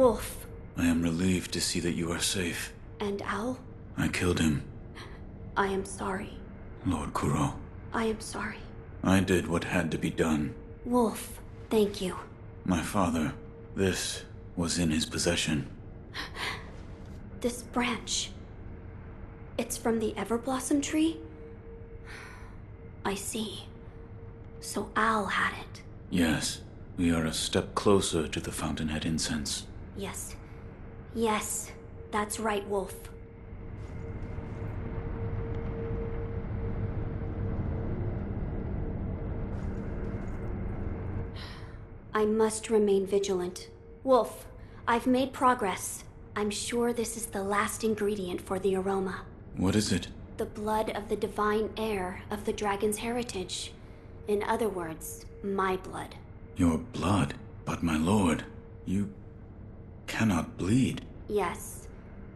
Wolf. I am relieved to see that you are safe. And Owl? I killed him. I am sorry. Lord Kuro. I am sorry. I did what had to be done. Wolf, thank you. My father, this was in his possession. This branch. It's from the Everblossom tree? I see. So Owl had it. Yes, we are a step closer to the Fountainhead incense. Yes. Yes, that's right, Wolf. I must remain vigilant. Wolf, I've made progress. I'm sure this is the last ingredient for the aroma. What is it? The blood of the divine heir of the dragon's heritage. In other words, my blood. Your blood? But my lord, you cannot bleed. Yes,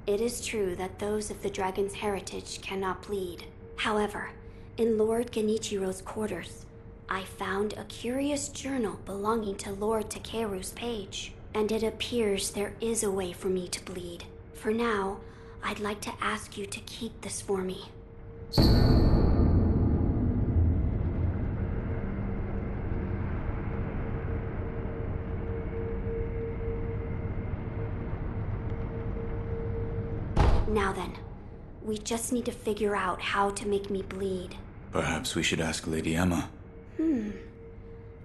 it is true that those of the dragon's heritage cannot bleed. However, in Lord Genichiro's quarters, I found a curious journal belonging to Lord Takeru's page, and it appears there is a way for me to bleed. For now, I'd like to ask you to keep this for me. We just need to figure out how to make me bleed. Perhaps we should ask Lady Emma. Hmm.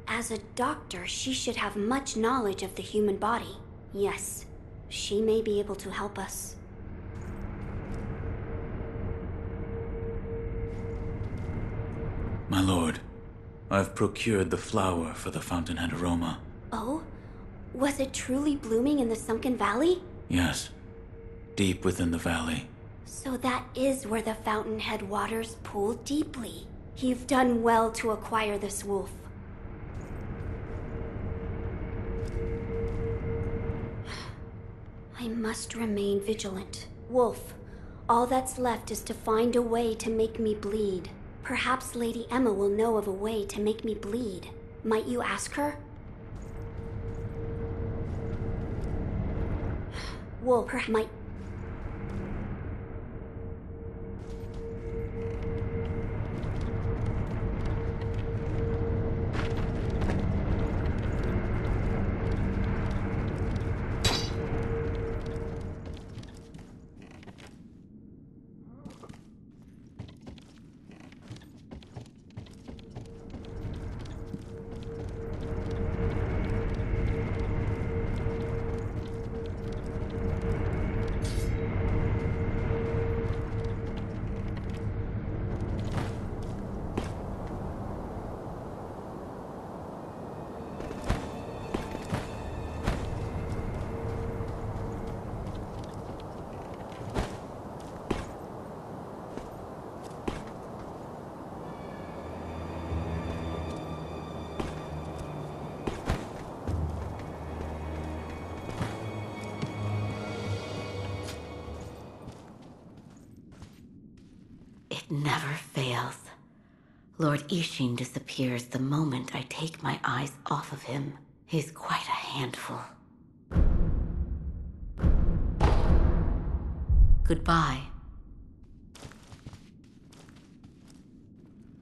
As a doctor, she should have much knowledge of the human body. Yes, she may be able to help us. My lord, I've procured the flower for the Fountainhead aroma. Oh? Was it truly blooming in the sunken valley? Yes, deep within the valley. So that is where the fountainhead waters pool deeply. You've done well to acquire this wolf. I must remain vigilant. Wolf, all that's left is to find a way to make me bleed. Perhaps Lady Emma will know of a way to make me bleed. Might you ask her? Wolf, might never fails. Lord Isshin disappears the moment I take my eyes off of him. He's quite a handful. Goodbye.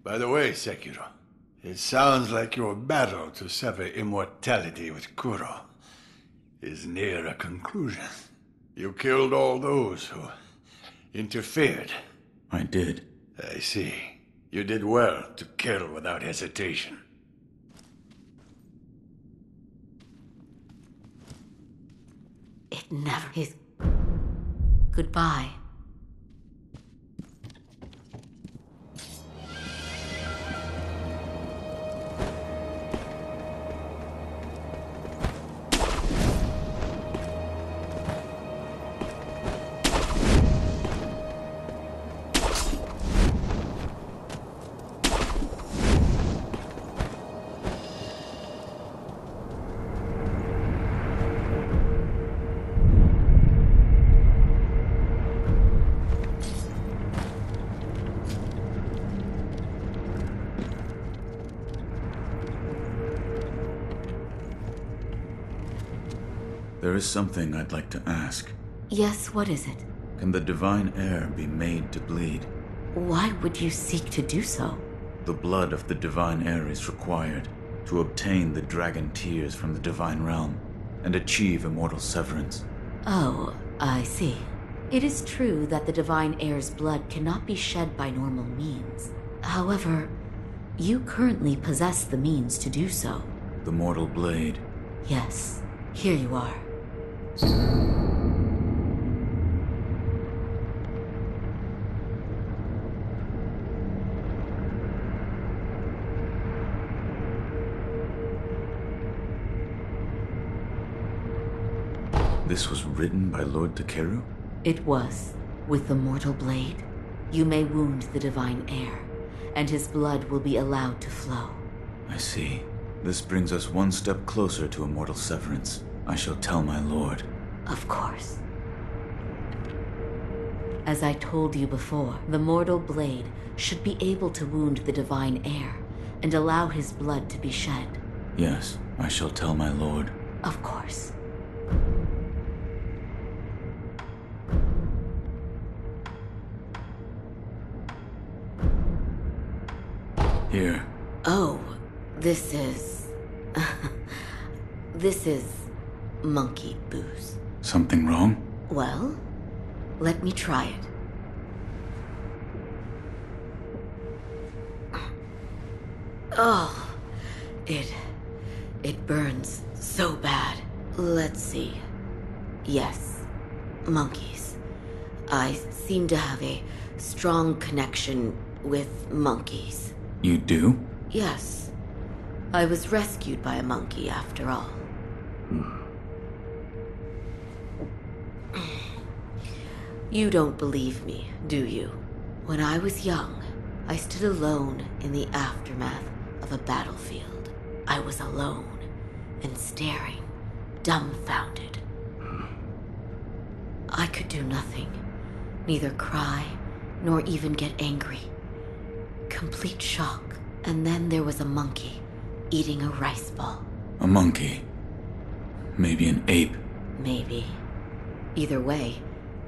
By the way, Sekiro, it sounds like your battle to sever immortality with Kuro is near a conclusion. You killed all those who interfered. I did. I see. You did well to kill without hesitation. It never is. Goodbye. Is something I'd like to ask. Yes, what is it? Can the divine heir be made to bleed? Why would you seek to do so? The blood of the divine heir is required to obtain the dragon tears from the divine realm and achieve immortal severance. Oh, I see. It is true that the divine heir's blood cannot be shed by normal means. However, you currently possess the means to do so. The mortal blade. Yes, here you are. This was written by Lord Takeru? It was. With the mortal blade, you may wound the divine heir, and his blood will be allowed to flow. I see. This brings us one step closer to immortal severance. I shall tell my lord. Of course. As I told you before, the mortal blade should be able to wound the divine heir and allow his blood to be shed. Yes, I shall tell my lord. Of course. Here. Oh, this is. this is monkey booze. Something wrong? Well, let me try it. Oh, it. it burns so bad. Let's see. Yes, monkeys. I seem to have a strong connection with monkeys. You do? Yes. I was rescued by a monkey after all. Hmm. You don't believe me, do you? When I was young, I stood alone in the aftermath of a battlefield. I was alone and staring, dumbfounded. I could do nothing, neither cry nor even get angry. Complete shock. And then there was a monkey eating a rice ball. A monkey. Maybe an ape. Maybe. Either way,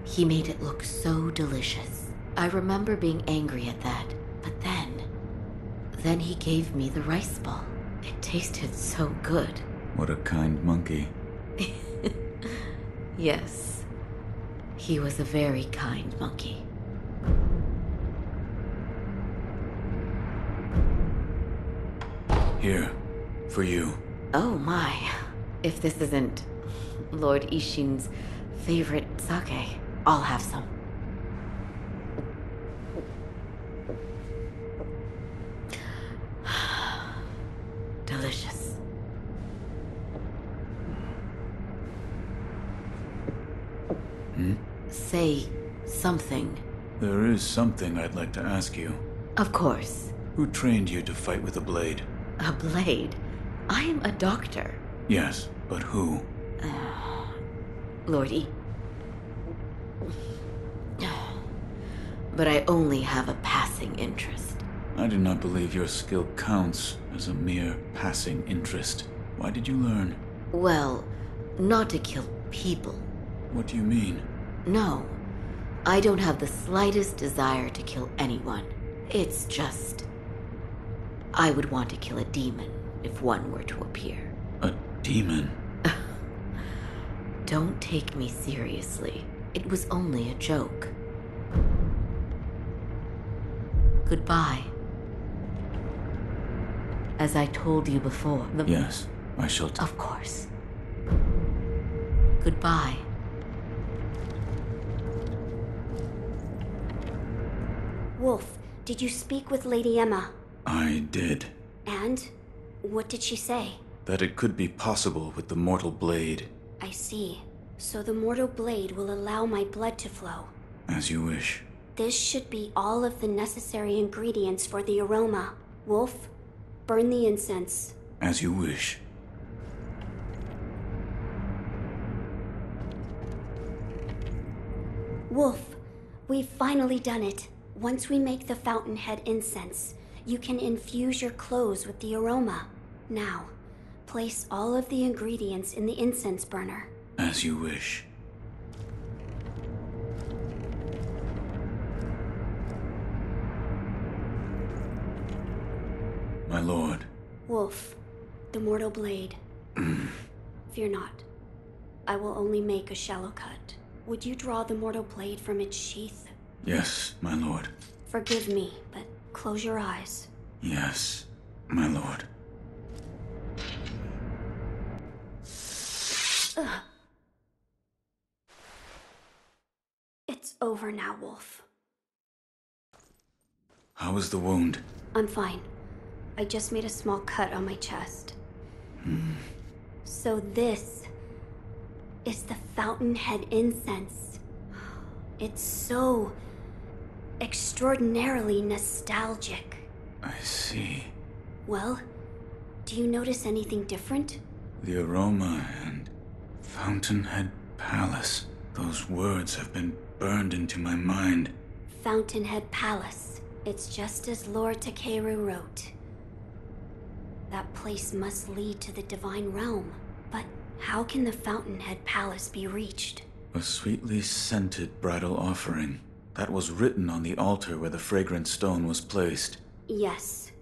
he made it look so delicious. I remember being angry at that, but then. Then he gave me the rice ball. It tasted so good. What a kind monkey. Yes. He was a very kind monkey. Here. For you. Oh my. If this isn't Lord Isshin's favorite sake, I'll have some. Delicious. Hmm? Say something. There is something I'd like to ask you. Of course. Who trained you to fight with a blade? A blade. I am a doctor. Yes, but who? Lord E. But I only have a passing interest. I do not believe your skill counts as a mere passing interest. Why did you learn? Well, not to kill people. What do you mean? No. I don't have the slightest desire to kill anyone. It's just. I would want to kill a demon if one were to appear. A demon? Don't take me seriously. It was only a joke. Goodbye. As I told you before, the. Yes, I shall. Of course. Goodbye. Wolf, did you speak with Lady Emma? I did. And what did she say? That it could be possible with the mortal blade. I see. So the mortal blade will allow my blood to flow. As you wish. This should be all of the necessary ingredients for the aroma. Wolf, burn the incense. As you wish. Wolf, we've finally done it. Once we make the fountainhead incense, you can infuse your clothes with the aroma. Now, place all of the ingredients in the incense burner. As you wish. My lord. Wolf, the mortal blade. Fear not. I will only make a shallow cut. Would you draw the mortal blade from its sheath? Yes, my lord. Forgive me, but close your eyes. Yes, my lord. It's over now, Wolf. How is the wound? I'm fine. I just made a small cut on my chest. Hmm. So this is the Fountainhead incense. It's so extraordinarily nostalgic. I see. Well, do you notice anything different? The aroma Fountainhead Palace. Those words have been burned into my mind. Fountainhead Palace. It's just as Lord Takeru wrote. That place must lead to the Divine Realm. But how can the Fountainhead Palace be reached? A sweetly scented bridal offering. That was written on the altar where the fragrant stone was placed. Yes.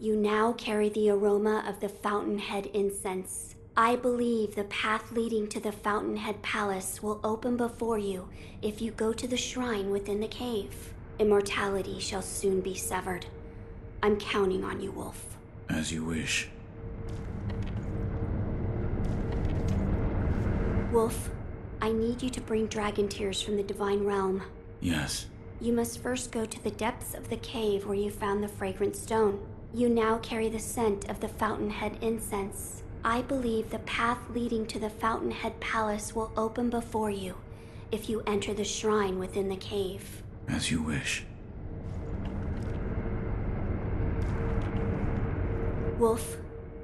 You now carry the aroma of the Fountainhead incense. I believe the path leading to the Fountainhead Palace will open before you if you go to the shrine within the cave. Immortality shall soon be severed. I'm counting on you, Wolf. As you wish. Wolf, I need you to bring dragon tears from the Divine Realm. Yes. You must first go to the depths of the cave where you found the fragrant stone. You now carry the scent of the Fountainhead incense. I believe the path leading to the Fountainhead Palace will open before you if you enter the shrine within the cave. As you wish. Wolf,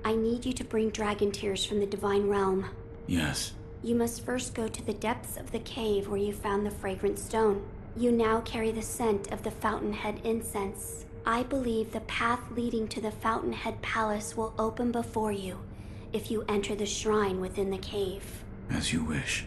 I need you to bring dragon tears from the Divine Realm. Yes. You must first go to the depths of the cave where you found the fragrant stone. You now carry the scent of the Fountainhead incense. I believe the path leading to the Fountainhead Palace will open before you if you enter the shrine within the cave. As you wish.